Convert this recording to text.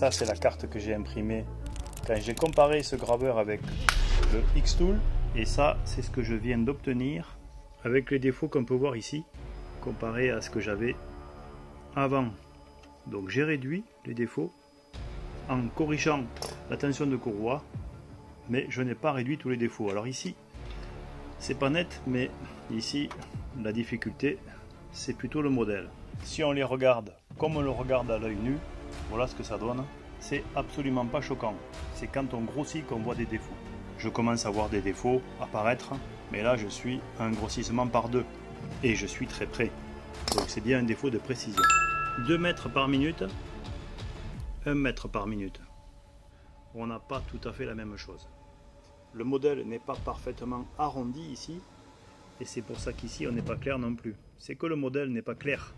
C'est la carte que j'ai imprimée quand j'ai comparé ce graveur avec le X-Tool. Et ça, c'est ce que je viens d'obtenir avec les défauts qu'on peut voir ici, comparé à ce que j'avais avant. Donc j'ai réduit les défauts en corrigeant la tension de courroie, mais je n'ai pas réduit tous les défauts. Alors ici, c'est pas net, mais ici, la difficulté, c'est plutôt le modèle. Si on les regarde comme on le regarde à l'œil nu, voilà ce que ça donne. C'est absolument pas choquant. C'est quand on grossit qu'on voit des défauts. Je commence à voir des défauts apparaître, mais là je suis un grossissement par deux. Et je suis très près. Donc c'est bien un défaut de précision. 2 mètres par minute, 1 mètre par minute. On n'a pas tout à fait la même chose. Le modèle n'est pas parfaitement arrondi ici, et c'est pour ça qu'ici on n'est pas clair non plus. C'est que le modèle n'est pas clair.